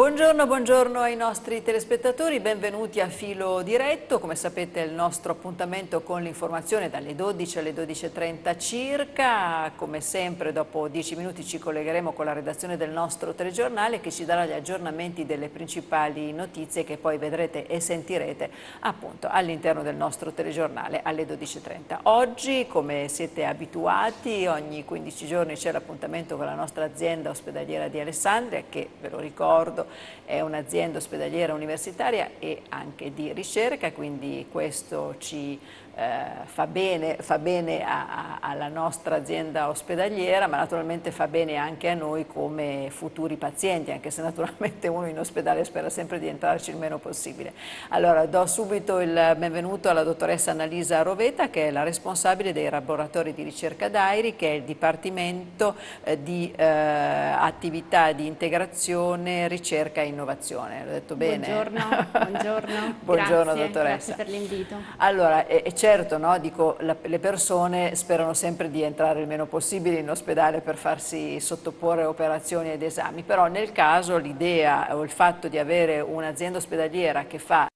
Buongiorno, buongiorno ai nostri telespettatori, benvenuti a Filo Diretto, come sapete il nostro appuntamento con l'informazione dalle 12 alle 12.30 circa, come sempre dopo 10 minuti ci collegheremo con la redazione del nostro telegiornale che ci darà gli aggiornamenti delle principali notizie che poi vedrete e sentirete appunto all'interno del nostro telegiornale alle 12.30. Oggi come siete abituati ogni 15 giorni c'è l'appuntamento con la nostra azienda ospedaliera di Alessandria che ve lo ricordo è un'azienda ospedaliera universitaria e anche di ricerca, quindi questo ci eh, fa bene, fa bene a, a, alla nostra azienda ospedaliera, ma naturalmente fa bene anche a noi come futuri pazienti, anche se naturalmente uno in ospedale spera sempre di entrarci il meno possibile. Allora, do subito il benvenuto alla dottoressa Annalisa Roveta, che è la responsabile dei laboratori di ricerca d'AIRI, che è il Dipartimento eh, di eh, attività di integrazione, ricerca e innovazione. L'ho detto bene? Buongiorno, buongiorno. buongiorno grazie, dottoressa. Grazie per l'invito. Allora, c'è certo, no, dico, la, le persone sperano sempre di entrare il meno possibile in ospedale per farsi sottoporre operazioni ed esami, però nel caso l'idea o il fatto di avere un'azienda ospedaliera che fa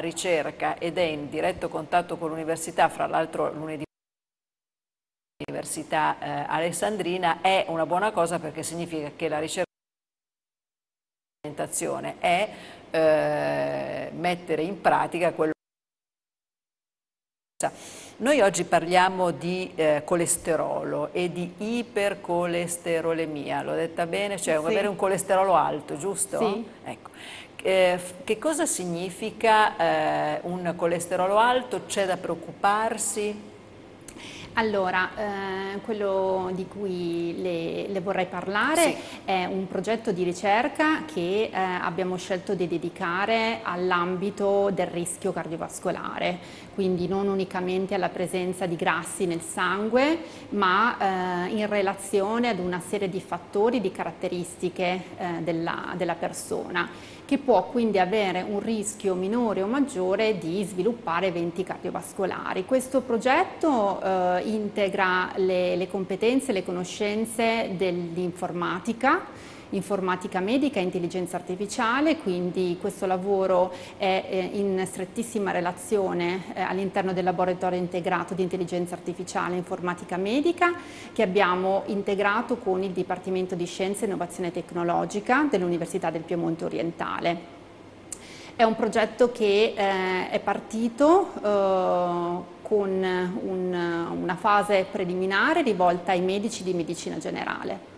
ricerca ed è in diretto contatto con l'università, fra l'altro lunedì Università eh, Alessandrina è una buona cosa perché significa che la ricerca è eh, mettere in pratica quello che noi oggi parliamo di eh, colesterolo e di ipercolesterolemia, l'ho detta bene? Cioè sì. avere un colesterolo alto, giusto? Sì. Ecco. Eh, che cosa significa eh, un colesterolo alto? C'è da preoccuparsi? Allora, eh, quello di cui le, le vorrei parlare sì. è un progetto di ricerca che eh, abbiamo scelto di dedicare all'ambito del rischio cardiovascolare, quindi non unicamente alla presenza di grassi nel sangue, ma eh, in relazione ad una serie di fattori, di caratteristiche eh, della, della persona che può quindi avere un rischio minore o maggiore di sviluppare eventi cardiovascolari. Questo progetto eh, integra le, le competenze e le conoscenze dell'informatica informatica medica e intelligenza artificiale, quindi questo lavoro è eh, in strettissima relazione eh, all'interno del laboratorio integrato di intelligenza artificiale e informatica medica che abbiamo integrato con il Dipartimento di Scienze e Innovazione Tecnologica dell'Università del Piemonte Orientale. È un progetto che eh, è partito eh, con un, una fase preliminare rivolta ai medici di medicina generale.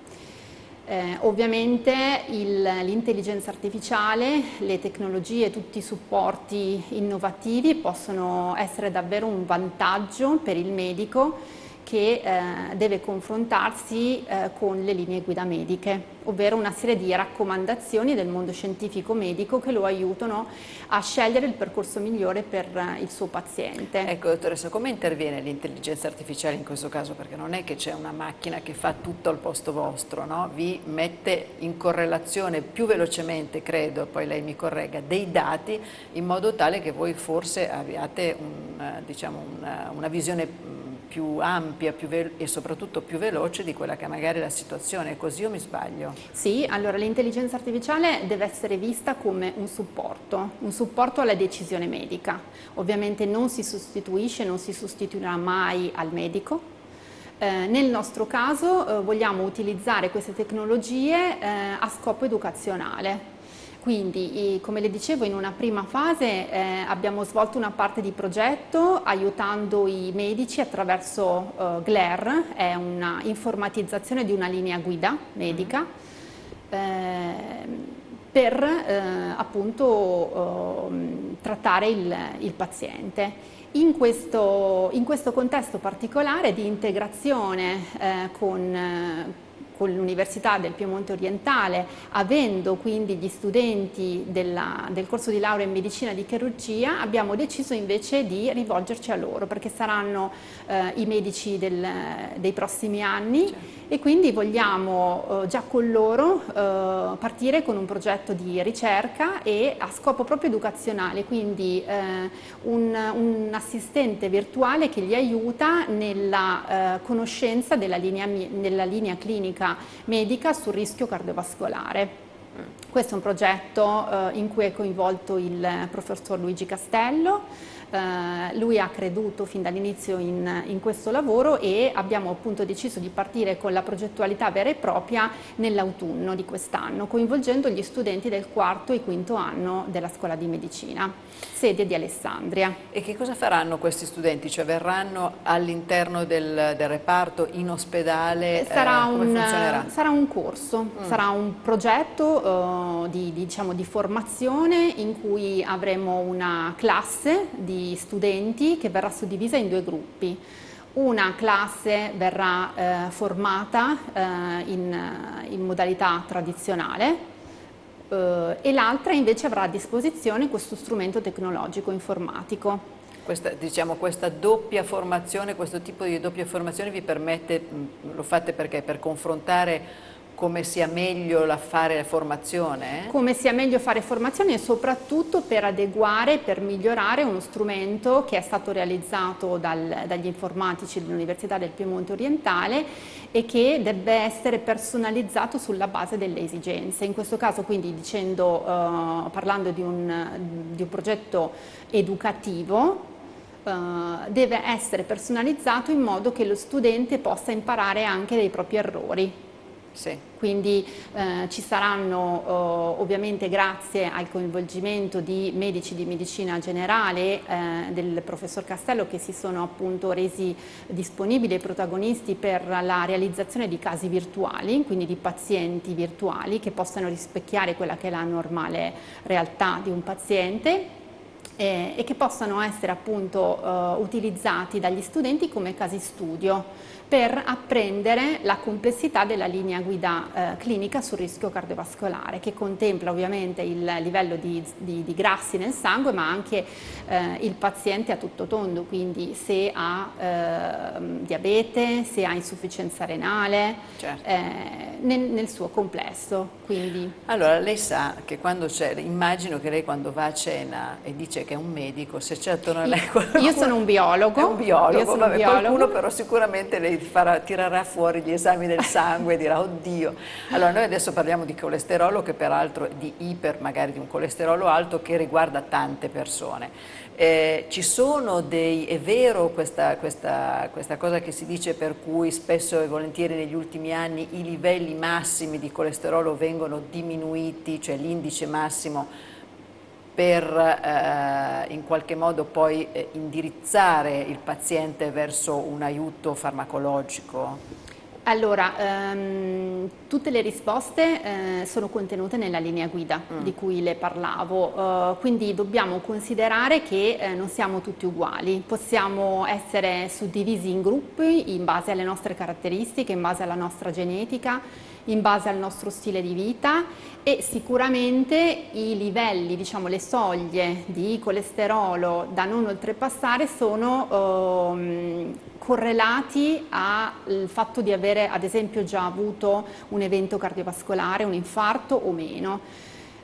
Eh, ovviamente l'intelligenza artificiale, le tecnologie, tutti i supporti innovativi possono essere davvero un vantaggio per il medico che eh, deve confrontarsi eh, con le linee guida mediche, ovvero una serie di raccomandazioni del mondo scientifico medico che lo aiutano a scegliere il percorso migliore per eh, il suo paziente. Ecco dottoressa, come interviene l'intelligenza artificiale in questo caso? Perché non è che c'è una macchina che fa tutto al posto vostro, no? vi mette in correlazione più velocemente, credo, poi lei mi corregga, dei dati in modo tale che voi forse abbiate un, eh, diciamo una, una visione più ampia più e soprattutto più veloce di quella che magari è la situazione, così o mi sbaglio? Sì, allora l'intelligenza artificiale deve essere vista come un supporto, un supporto alla decisione medica. Ovviamente non si sostituisce, non si sostituirà mai al medico, eh, nel nostro caso eh, vogliamo utilizzare queste tecnologie eh, a scopo educazionale, quindi, come le dicevo, in una prima fase eh, abbiamo svolto una parte di progetto aiutando i medici attraverso eh, GLER, è una informatizzazione di una linea guida medica, eh, per eh, appunto ehm, trattare il, il paziente. In questo, in questo, contesto particolare di integrazione eh, con, con l'Università del Piemonte Orientale, avendo quindi gli studenti della, del corso di laurea in medicina di chirurgia, abbiamo deciso invece di rivolgerci a loro perché saranno eh, i medici del, dei prossimi anni. Certo e quindi vogliamo eh, già con loro eh, partire con un progetto di ricerca e a scopo proprio educazionale, quindi eh, un, un, assistente virtuale che gli aiuta nella eh, conoscenza della linea, nella linea clinica medica sul rischio cardiovascolare. Questo è un progetto eh, in cui è coinvolto il professor Luigi Castello, eh, lui ha creduto fin dall'inizio in, in, questo lavoro e abbiamo appunto deciso di partire con la progettualità vera e propria nell'autunno di quest'anno, coinvolgendo gli studenti del quarto e quinto anno della scuola di medicina, sede di Alessandria. E che cosa faranno questi studenti? Cioè verranno all'interno del, del, reparto in ospedale? Eh, sarà, eh, un, sarà un corso, mm. sarà un progetto uh, di, diciamo, di formazione in cui avremo una classe di studenti che verrà suddivisa in due gruppi. Una classe verrà eh, formata eh, in, in, modalità tradizionale eh, e l'altra invece avrà a disposizione questo strumento tecnologico informatico. Questa, diciamo, questa doppia formazione, questo tipo di doppia formazione vi permette, lo fate perché? Per confrontare come sia meglio fare formazione? Come sia meglio fare formazione e soprattutto per adeguare, per migliorare uno strumento che è stato realizzato dal, dagli informatici dell'Università del Piemonte Orientale e che deve essere personalizzato sulla base delle esigenze. In questo caso quindi dicendo, uh, parlando di un, di un progetto educativo, Uh, deve essere personalizzato in modo che lo studente possa imparare anche dei propri errori. Sì. Quindi eh, ci saranno eh, ovviamente grazie al coinvolgimento di medici di medicina generale eh, del professor Castello che si sono appunto resi disponibili e protagonisti per la realizzazione di casi virtuali, quindi di pazienti virtuali che possano rispecchiare quella che è la normale realtà di un paziente eh, e che possano essere appunto eh, utilizzati dagli studenti come casi studio per apprendere la complessità della linea guida eh, clinica sul rischio cardiovascolare che contempla ovviamente il livello di, di, di grassi nel sangue ma anche eh, il paziente a tutto tondo, quindi se ha eh, diabete, se ha insufficienza renale, certo. Eh, nel, nel, suo complesso. Quindi. Allora lei sa che quando c'è, immagino che lei quando va a cena e dice che è un medico, se c'è attorno a lei qualcuno... Io sono un biologo. Un biologo, vabbè, un biologo. qualcuno però sicuramente lei farà, tirerà fuori gli esami del sangue e dirà oddio. Allora noi adesso parliamo di colesterolo che peraltro è di iper, magari di un colesterolo alto che riguarda tante persone. Eh, ci sono dei, è vero questa, questa, questa, cosa che si dice per cui spesso e volentieri negli ultimi anni i livelli massimi di colesterolo vengono diminuiti, cioè l'indice massimo per eh, in qualche modo poi eh, indirizzare il paziente verso un aiuto farmacologico? Allora, ehm, tutte le risposte eh, sono contenute nella linea guida mm. di cui le parlavo, uh, quindi dobbiamo considerare che eh, non siamo tutti uguali, possiamo essere suddivisi in gruppi in base alle nostre caratteristiche, in base alla nostra genetica, in base al nostro stile di vita e sicuramente i livelli, diciamo le soglie di colesterolo da non oltrepassare sono ehm, correlati al fatto di avere ad esempio già avuto un evento cardiovascolare, un infarto o meno.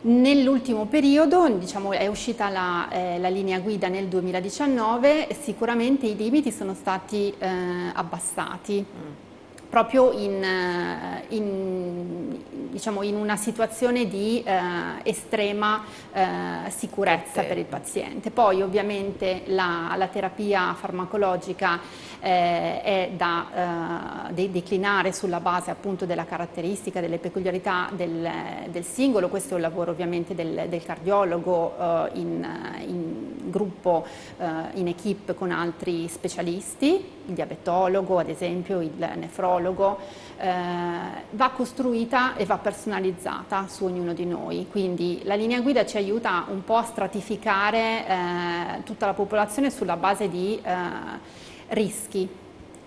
Nell'ultimo periodo, diciamo, è uscita la, eh, la, linea guida nel 2019, sicuramente i limiti sono stati eh, abbassati. Mm proprio in, eh, in, diciamo, in una situazione di eh, estrema eh, sicurezza per il paziente. Poi ovviamente la, la terapia farmacologica eh, è da eh, de declinare sulla base appunto della caratteristica, delle peculiarità del, del singolo, questo è il lavoro ovviamente del, del cardiologo eh, in, in, gruppo, in equip con altri specialisti, il diabetologo ad esempio, il nefrologo, eh, va costruita e va personalizzata su ognuno di noi, quindi la linea guida ci aiuta un po' a stratificare eh, tutta la popolazione sulla base di eh, rischi.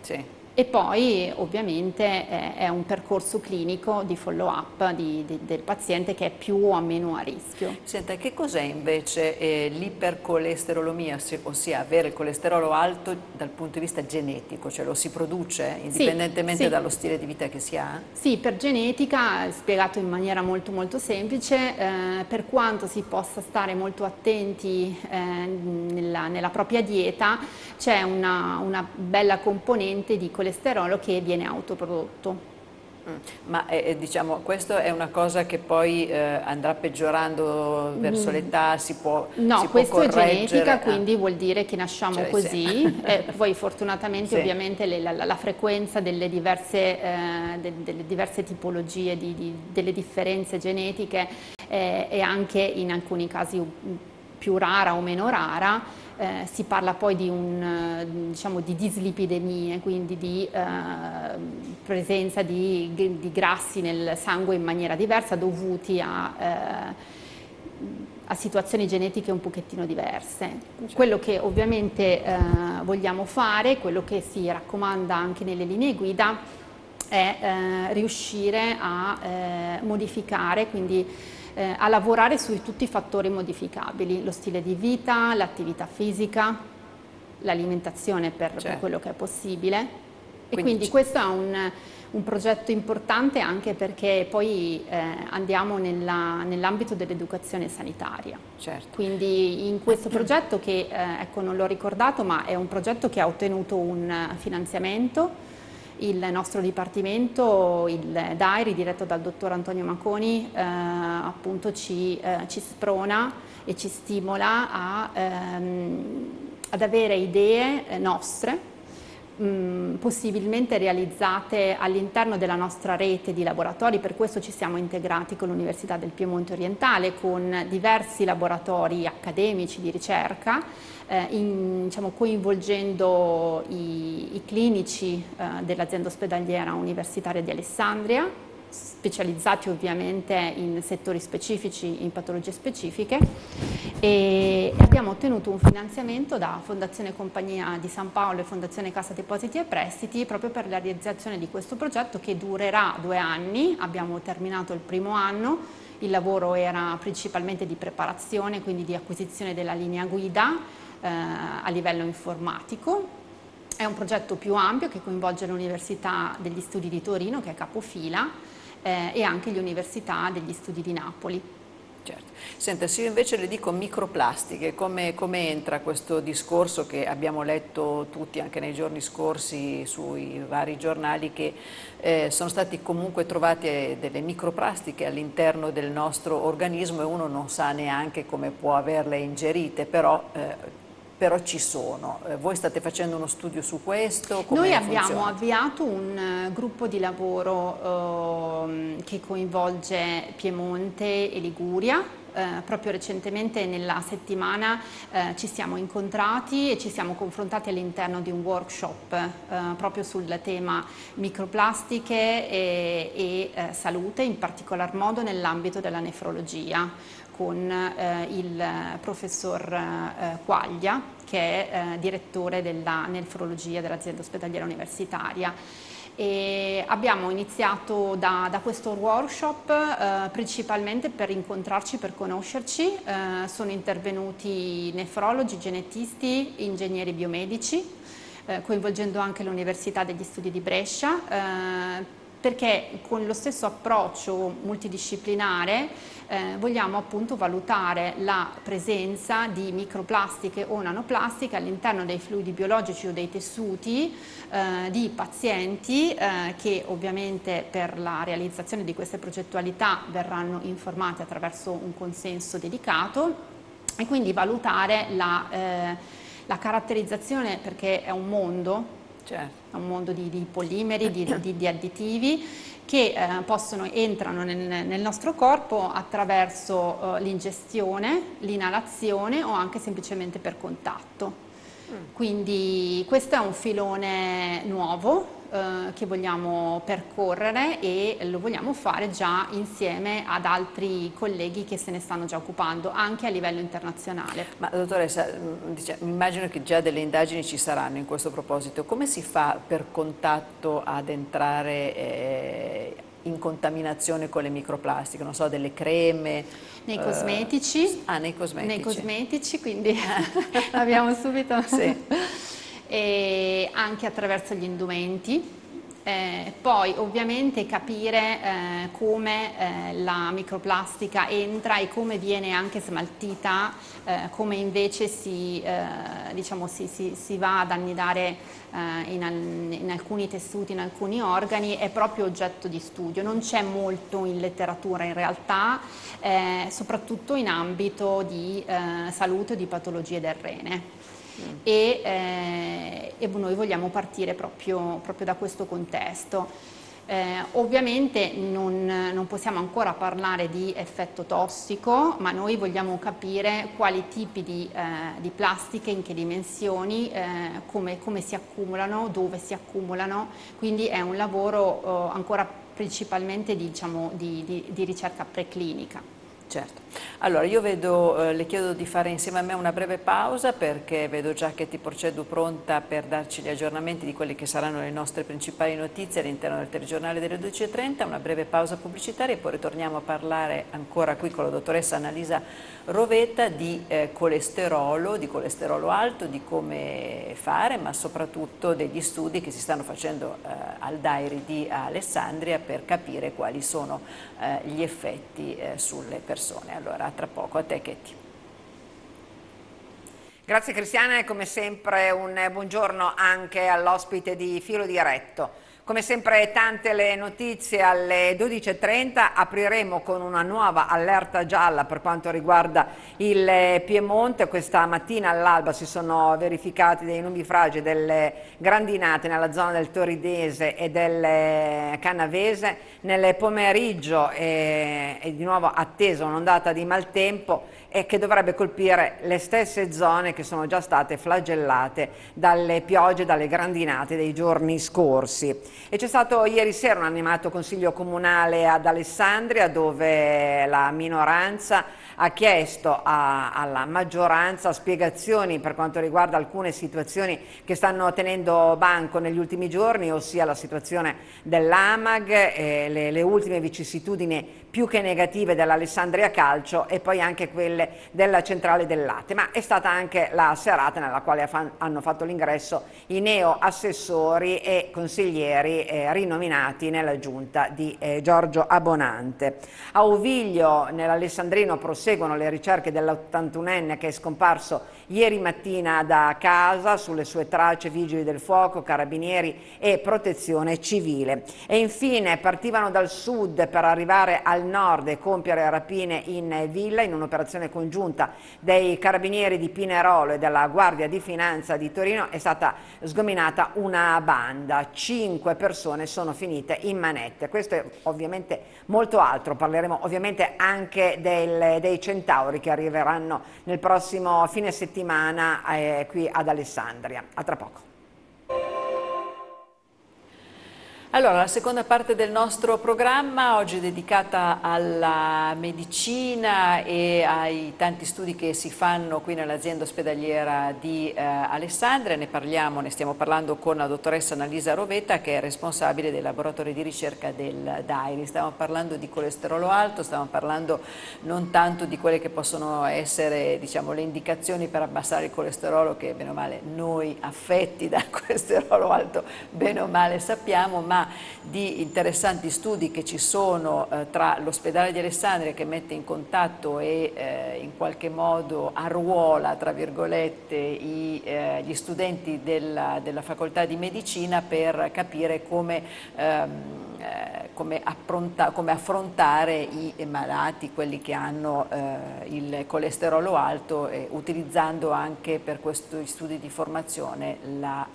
Sì e poi ovviamente eh, è un percorso clinico di follow up di, di, del paziente che è più o meno a rischio. Senta, che cos'è invece eh, l'ipercolesterolemia, ossia avere il colesterolo alto dal punto di vista genetico, cioè lo si produce indipendentemente sì, sì. dallo stile di vita che si ha? Sì, per genetica, spiegato in maniera molto molto semplice, eh, per quanto si possa stare molto attenti eh, nella, nella, propria dieta, c'è una, una bella componente di colesterolo colesterolo che viene autoprodotto. Mm. Ma eh, eh, diciamo, questo è una cosa che poi eh, andrà peggiorando verso mm. l'età, si può No, si questo può è genetica, ah. quindi vuol dire che nasciamo cioè, così, e poi fortunatamente sì. ovviamente le, la, la, frequenza delle diverse, eh, de, delle diverse tipologie, di, di, delle differenze genetiche eh, è anche in alcuni casi più rara o meno rara, eh, si parla poi di, un, diciamo, di dislipidemie, quindi di eh, presenza di, di, grassi nel sangue in maniera diversa dovuti a, eh, a situazioni genetiche un pochettino diverse. Certo. Quello che ovviamente eh, vogliamo fare, quello che si raccomanda anche nelle linee guida, è eh, riuscire a eh, modificare, quindi eh, a lavorare su tutti i fattori modificabili, lo stile di vita, l'attività fisica, l'alimentazione per, certo. per, quello che è possibile. E quindi, quindi questo è un, un, progetto importante anche perché poi eh, andiamo nell'ambito nell dell'educazione sanitaria. Certo. Quindi in questo progetto che, eh, ecco non l'ho ricordato, ma è un progetto che ha ottenuto un finanziamento il nostro dipartimento, il DAIRI diretto dal dottor Antonio Maconi, eh, appunto ci, eh, ci, sprona e ci stimola a, ehm, ad avere idee eh, nostre mh, possibilmente realizzate all'interno della nostra rete di laboratori, per questo ci siamo integrati con l'Università del Piemonte Orientale, con diversi laboratori accademici di ricerca, eh, in, diciamo, coinvolgendo i, i clinici eh, dell'azienda ospedaliera universitaria di Alessandria, specializzati ovviamente in settori specifici, in patologie specifiche e abbiamo ottenuto un finanziamento da Fondazione Compagnia di San Paolo e Fondazione Cassa Depositi e Prestiti proprio per la realizzazione di questo progetto che durerà due anni, abbiamo terminato il primo anno, il lavoro era principalmente di preparazione, quindi di acquisizione della linea guida eh, a livello informatico è un progetto più ampio che coinvolge l'Università degli Studi di Torino, che è capofila, eh, e anche le università degli studi di Napoli. Certo. Senta, se io invece le dico microplastiche, come, come, entra questo discorso che abbiamo letto tutti anche nei giorni scorsi sui vari giornali che eh, sono stati comunque trovate delle microplastiche all'interno del nostro organismo e uno non sa neanche come può averle ingerite, però eh, però ci sono. Eh, voi state facendo uno studio su questo? Come Noi abbiamo funziona? avviato un uh, gruppo di lavoro uh, che coinvolge Piemonte e Liguria, Uh, proprio recentemente nella settimana uh, ci siamo incontrati e ci siamo confrontati all'interno di un workshop uh, proprio sul tema microplastiche e, e salute, in particolar modo nell'ambito della nefrologia con eh, il professor eh, Quaglia, che è eh, direttore della nefrologia dell'azienda ospedaliera universitaria. E abbiamo iniziato da, da questo workshop eh, principalmente per incontrarci, per conoscerci, eh, sono intervenuti nefrologi, genetisti, ingegneri biomedici, eh, coinvolgendo anche l'Università degli Studi di Brescia, perché con lo stesso approccio multidisciplinare eh, vogliamo appunto valutare la presenza di microplastiche o nanoplastiche all'interno dei fluidi biologici o dei tessuti eh, di pazienti eh, che ovviamente per la realizzazione di queste progettualità verranno informati attraverso un consenso dedicato. E quindi valutare la, eh, la caratterizzazione perché è un mondo Certo. È un mondo di, di polimeri, di, di, di, additivi che eh, possono, entrano nel, nel, nostro corpo attraverso eh, l'ingestione, l'inalazione o anche semplicemente per contatto. Mm. Quindi questo è un filone nuovo, eh, eh, che vogliamo percorrere e lo vogliamo fare già insieme ad altri colleghi che se ne stanno già occupando, anche a livello internazionale. Ma dottoressa, dice, immagino che già delle indagini ci saranno in questo proposito. Come si fa per contatto ad entrare eh, in contaminazione con le microplastiche, non so, delle creme. Nei cosmetici. ah, nei cosmetici. Nei cosmetici, quindi abbiamo subito. Sì. E anche attraverso gli indumenti. Eh, poi ovviamente capire eh, come eh, la microplastica entra e come viene anche smaltita, eh, come invece si, eh, diciamo, si, si, si, va ad annidare eh, in, in, alcuni tessuti, in alcuni organi, è proprio oggetto di studio. Non c'è molto in letteratura in realtà, soprattutto in ambito di salute o di patologie del rene e, eh, e, noi vogliamo partire proprio, proprio da questo contesto. Eh, ovviamente non, non, possiamo ancora parlare di effetto tossico, ma noi vogliamo capire quali tipi di, eh, di plastiche, in che dimensioni, eh, come, come, si accumulano, dove si accumulano, quindi è un lavoro eh, ancora principalmente diciamo, di, di, di ricerca preclinica. Certo. Allora io vedo, eh, le chiedo di fare insieme a me una breve pausa perché vedo già che ti procedo pronta per darci gli aggiornamenti di quelle che saranno le nostre principali notizie all'interno del telegiornale delle 12.30, una breve pausa pubblicitaria e poi ritorniamo a parlare ancora qui con la dottoressa Annalisa Rovetta di eh, colesterolo, di colesterolo alto, di come fare ma soprattutto degli studi che si stanno facendo eh, al Diary di Alessandria per capire quali sono eh, gli effetti eh, sulle persone. Allora, tra poco, a te Chetti. Grazie Cristiana e come sempre un buongiorno anche all'ospite di Filo Diretto. Come sempre tante le notizie alle 12.30, apriremo con una nuova allerta gialla per quanto riguarda il Piemonte. Questa mattina all'alba si sono verificati dei nubifragi, delle grandinate nella zona del Toridese e del Canavese. Nel pomeriggio è, è di nuovo attesa un'ondata di maltempo e che dovrebbe colpire le stesse zone che sono già state flagellate dalle piogge, dalle grandinate dei giorni scorsi. E c'è stato ieri sera un animato consiglio comunale ad Alessandria dove la minoranza ha chiesto a, alla maggioranza spiegazioni per quanto riguarda alcune situazioni che stanno tenendo banco negli ultimi giorni, ossia la situazione dell'AMAG, le, le ultime vicissitudini più che negative dell'Alessandria Calcio e poi anche quelle della centrale del latte, ma è stata anche la serata nella quale hanno fatto l'ingresso i neo assessori e consiglieri eh, rinominati nella giunta di eh, Giorgio Abonante. A Oviglio nell'Alessandrino proseguono le ricerche dell'81enne che è scomparso ieri mattina da casa sulle sue tracce vigili del fuoco, carabinieri e protezione civile. E infine partivano dal sud per arrivare al nord e compiere rapine in villa in un'operazione congiunta dei carabinieri di Pinerolo e della Guardia di Finanza di Torino è stata sgominata una banda, cinque persone sono finite in manette. Questo è ovviamente molto altro, parleremo ovviamente anche del, dei centauri che arriveranno nel prossimo fine settimana eh, qui ad Alessandria. A tra poco. Allora, la seconda parte del nostro programma oggi è dedicata alla medicina e ai tanti studi che si fanno qui nell'azienda ospedaliera di eh, Alessandria. Ne parliamo, ne stiamo parlando con la dottoressa Annalisa Rovetta che è responsabile dei laboratori di ricerca del DAIRI. Stiamo parlando di colesterolo alto, stiamo parlando non tanto di quelle che possono essere diciamo, le indicazioni per abbassare il colesterolo che bene o male noi affetti da colesterolo alto bene o male sappiamo, ma di interessanti studi che ci sono eh, tra l'ospedale di Alessandria che mette in contatto e eh, in qualche modo arruola tra virgolette i, eh, gli studenti della, della, facoltà di medicina per capire come ehm, come, come, affrontare i malati, quelli che hanno eh, il colesterolo alto, eh, utilizzando anche per questi studi di formazione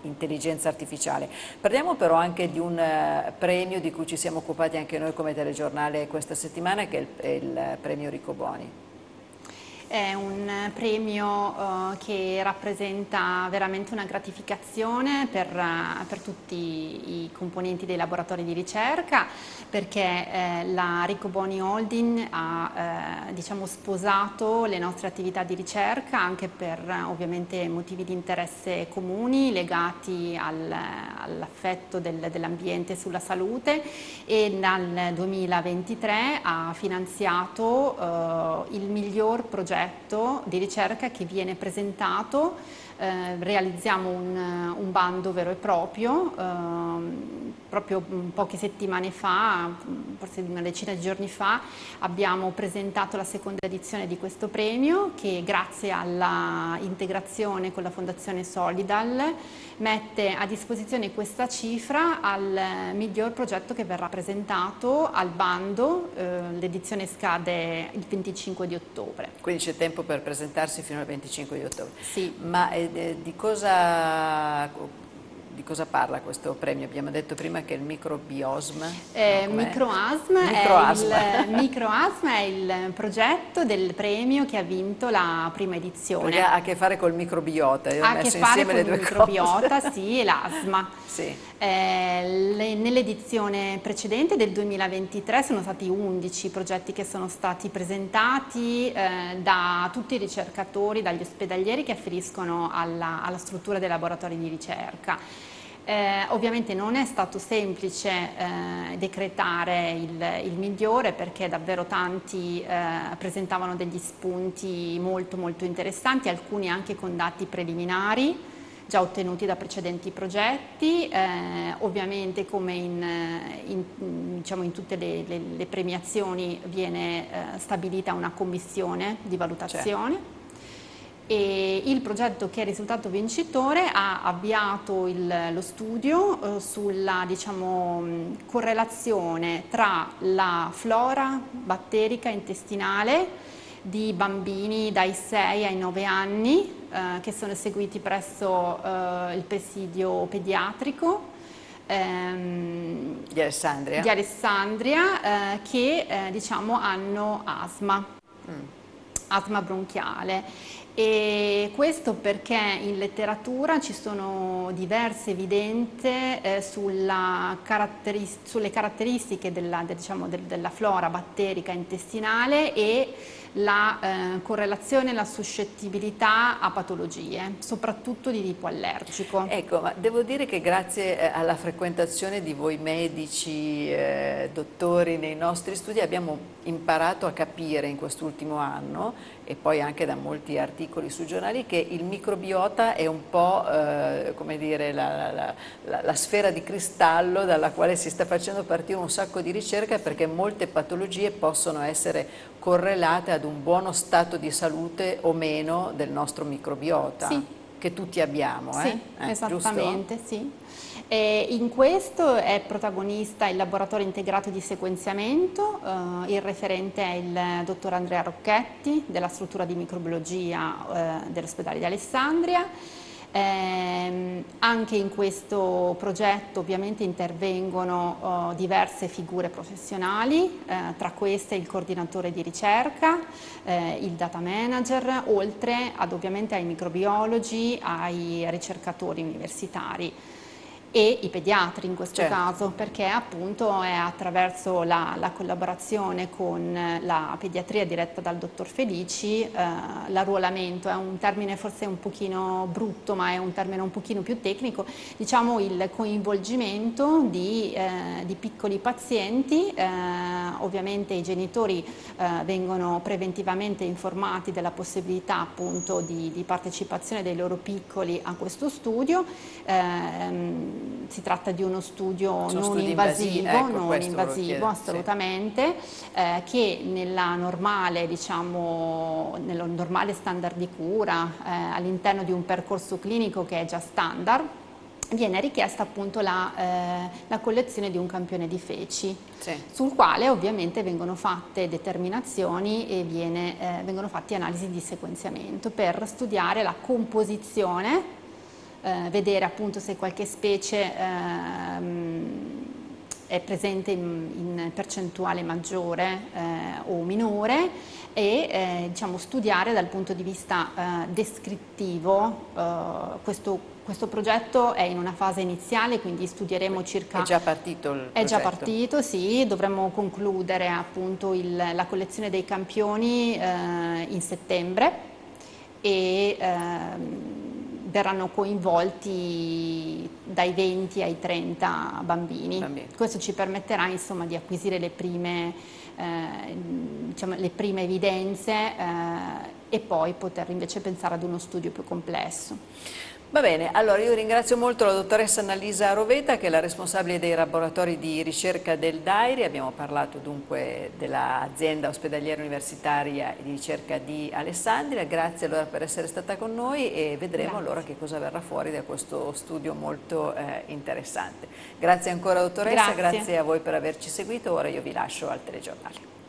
l'intelligenza artificiale. Parliamo però anche di un eh, premio di cui ci siamo occupati anche noi come telegiornale questa settimana, che è il, è il premio Ricoboni. È un premio uh, che rappresenta veramente una gratificazione per, uh, per, tutti i componenti dei laboratori di ricerca perché eh, la Riccoboni Holding ha eh, diciamo, sposato le nostre attività di ricerca anche per ovviamente motivi di interesse comuni legati al, all'affetto del, dell'ambiente sulla salute e dal 2023 ha finanziato eh, il miglior progetto di ricerca che viene presentato eh, realizziamo un, un, bando vero e proprio, eh, proprio poche settimane fa, forse una decina di giorni fa, abbiamo presentato la seconda edizione di questo premio che grazie alla integrazione con la Fondazione Solidal mette a disposizione questa cifra al miglior progetto che verrà presentato al bando, eh, l'edizione scade il 25 di ottobre. Quindi c'è tempo per presentarsi fino al 25 di ottobre. Sì. Ma eh, di cosa di cosa parla questo premio? Abbiamo detto prima che è il microbiosm. Eh, no, microasm, microasm. È il, microasm è il progetto del premio che ha vinto la prima edizione. Perché ha a che fare col microbiota. Ha a che fare con il microbiota, cose. sì, e l'asma. Sì. Eh, nell'edizione precedente del 2023 sono stati 11 progetti che sono stati presentati eh, da tutti i ricercatori, dagli ospedalieri che afferiscono alla, alla struttura dei laboratori di ricerca. Eh, ovviamente non è stato semplice eh, decretare il, il, migliore perché davvero tanti eh, presentavano degli spunti molto molto interessanti, alcuni anche con dati preliminari già ottenuti da precedenti progetti, eh, ovviamente come in, in, diciamo in tutte le, le, le, premiazioni viene eh, stabilita una commissione di valutazione. Certo e il progetto che è risultato vincitore ha avviato il, lo studio eh, sulla diciamo, correlazione tra la flora batterica intestinale di bambini dai 6 ai 9 anni eh, che sono seguiti presso eh, il presidio pediatrico ehm, di Alessandria, di Alessandria eh, che eh, diciamo, hanno asma, mm. asma bronchiale e questo perché in letteratura ci sono diverse evidenze eh, caratteris sulle caratteristiche della, de, diciamo, de, della flora batterica intestinale e la eh, correlazione e la suscettibilità a patologie, soprattutto di tipo allergico. Ecco, ma devo dire che grazie eh, alla frequentazione di voi medici, eh, dottori nei nostri studi abbiamo imparato a capire in quest'ultimo anno e poi anche da molti articoli sui giornali che il microbiota è un po' eh, come dire, la, la, la, la sfera di cristallo dalla quale si sta facendo partire un sacco di ricerca perché molte patologie possono essere correlate ad un buono stato di salute o meno del nostro microbiota. Sì. Che tutti abbiamo, eh? Sì, eh, esattamente, giusto? sì. E in questo è protagonista il laboratorio integrato di sequenziamento, eh, il referente è il dottor Andrea Rocchetti della struttura di microbiologia eh, dell'ospedale di Alessandria eh, anche in questo progetto ovviamente intervengono oh, diverse figure professionali, eh, tra queste il coordinatore di ricerca, eh, il data manager, oltre ad ovviamente ai microbiologi, ai ricercatori universitari e i pediatri in questo certo. caso perché appunto è attraverso la, la, collaborazione con la pediatria diretta dal dottor Felici eh, l'arruolamento è un termine forse un pochino brutto ma è un termine un pochino più tecnico diciamo il coinvolgimento di, eh, di piccoli pazienti eh, ovviamente i genitori eh, vengono preventivamente informati della possibilità appunto di, di partecipazione dei loro piccoli a questo studio ehm, si tratta di uno studio Sono non invasivo, ecco, non invasivo assolutamente, sì. eh, che nella normale, diciamo, nello normale standard di cura, eh, all'interno di un percorso clinico che è già standard, viene richiesta appunto la, eh, la, collezione di un campione di feci, sì. sul quale ovviamente vengono fatte determinazioni e viene, eh, vengono fatte analisi di sequenziamento per studiare la composizione eh, vedere appunto se qualche specie ehm, è presente in, in percentuale maggiore eh, o minore e eh, diciamo, studiare dal punto di vista eh, descrittivo questo questo progetto è in una fase iniziale, quindi studieremo circa... È già partito il progetto? È già partito, sì. Dovremmo concludere appunto il, la collezione dei campioni eh, in settembre e eh, verranno coinvolti dai 20 ai 30 bambini. bambini. Questo ci permetterà insomma di acquisire le prime, eh, diciamo, le prime evidenze eh, e poi poter invece pensare ad uno studio più complesso. Va bene, allora io ringrazio molto la dottoressa Annalisa Roveta che è la responsabile dei laboratori di ricerca del DAIRI, abbiamo parlato dunque dell'azienda ospedaliera universitaria di ricerca di Alessandria, grazie allora per essere stata con noi e vedremo grazie. allora che cosa verrà fuori da questo studio molto eh, interessante. Grazie ancora dottoressa, grazie. grazie a voi per averci seguito, ora io vi lascio al telegiornale.